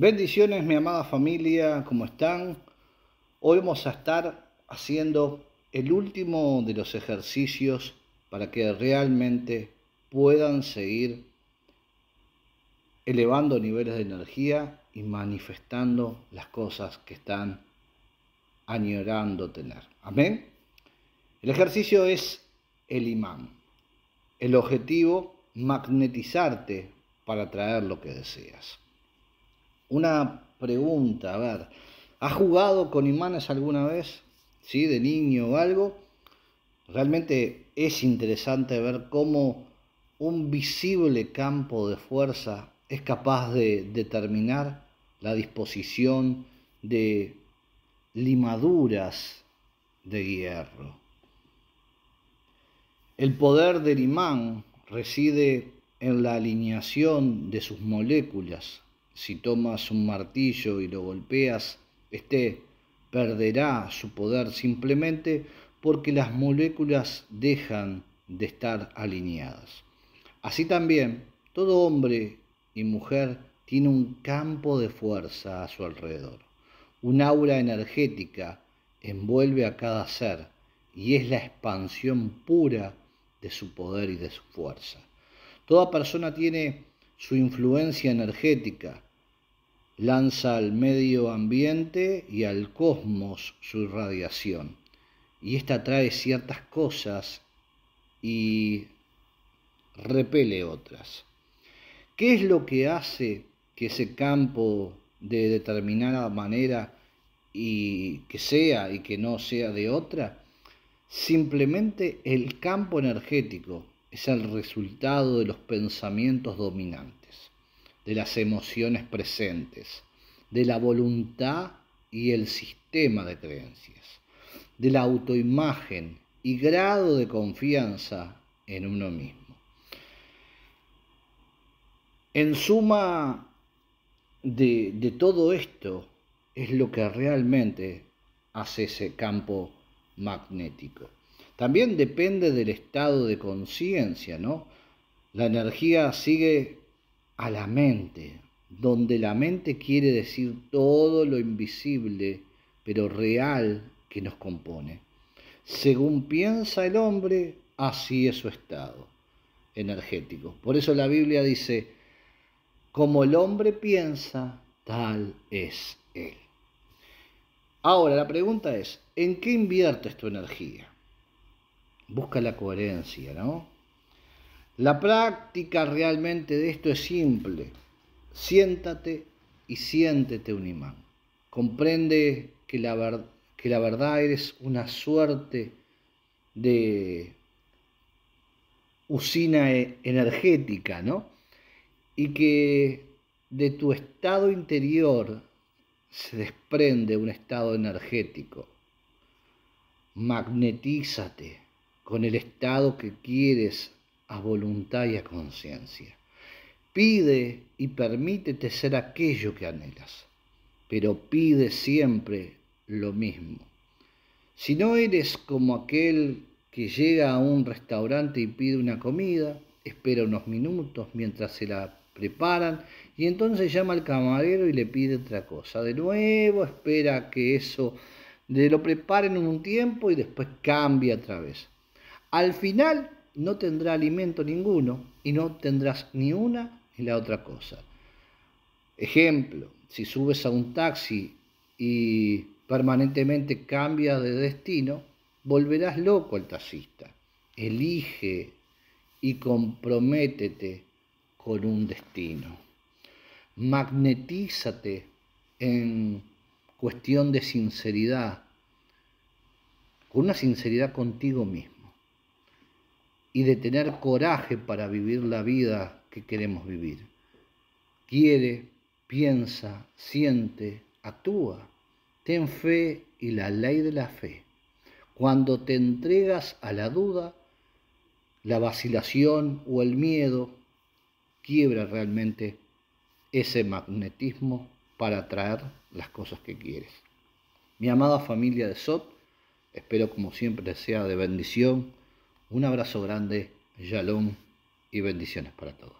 Bendiciones mi amada familia, ¿cómo están? Hoy vamos a estar haciendo el último de los ejercicios para que realmente puedan seguir elevando niveles de energía y manifestando las cosas que están añorando tener. Amén. El ejercicio es el imán. El objetivo, magnetizarte para atraer lo que deseas. Una pregunta, a ver, ¿has jugado con imanes alguna vez? ¿Sí? De niño o algo. Realmente es interesante ver cómo un visible campo de fuerza es capaz de determinar la disposición de limaduras de hierro. El poder del imán reside en la alineación de sus moléculas. Si tomas un martillo y lo golpeas, este perderá su poder simplemente porque las moléculas dejan de estar alineadas. Así también, todo hombre y mujer tiene un campo de fuerza a su alrededor. Un aura energética envuelve a cada ser y es la expansión pura de su poder y de su fuerza. Toda persona tiene su influencia energética, lanza al medio ambiente y al cosmos su irradiación. Y esta trae ciertas cosas y repele otras. ¿Qué es lo que hace que ese campo de determinada manera y que sea y que no sea de otra? Simplemente el campo energético es el resultado de los pensamientos dominantes, de las emociones presentes, de la voluntad y el sistema de creencias, de la autoimagen y grado de confianza en uno mismo. En suma de, de todo esto es lo que realmente hace ese campo magnético. También depende del estado de conciencia, ¿no? La energía sigue a la mente, donde la mente quiere decir todo lo invisible, pero real que nos compone. Según piensa el hombre, así es su estado energético. Por eso la Biblia dice, como el hombre piensa, tal es él. Ahora, la pregunta es, ¿en qué inviertes tu energía? busca la coherencia, ¿no? La práctica realmente de esto es simple. Siéntate y siéntete un imán. Comprende que la, que la verdad eres una suerte de usina e-, energética, ¿no? Y que de tu estado interior se desprende un estado energético. Magnetízate con el estado que quieres a voluntad y a conciencia. Pide y permítete ser aquello que anhelas, pero pide siempre lo mismo. Si no eres como aquel que llega a un restaurante y pide una comida, espera unos minutos mientras se la preparan y entonces llama al camarero y le pide otra cosa. De nuevo espera que eso de lo preparen en un tiempo y después cambia otra vez. Al final no tendrá alimento ninguno y no tendrás ni una ni la otra cosa. Ejemplo, si subes a un taxi y permanentemente cambia de destino, volverás loco al taxista. Elige y comprométete con un destino. Magnetízate en cuestión de sinceridad, con una sinceridad contigo mismo y de tener coraje para vivir la vida que queremos vivir. Quiere, piensa, siente, actúa. Ten fe y la ley de la fe. Cuando te entregas a la duda, la vacilación o el miedo, quiebra realmente ese magnetismo para atraer las cosas que quieres. Mi amada familia de Sot, espero como siempre sea de bendición un abrazo grande, shalom y bendiciones para todos.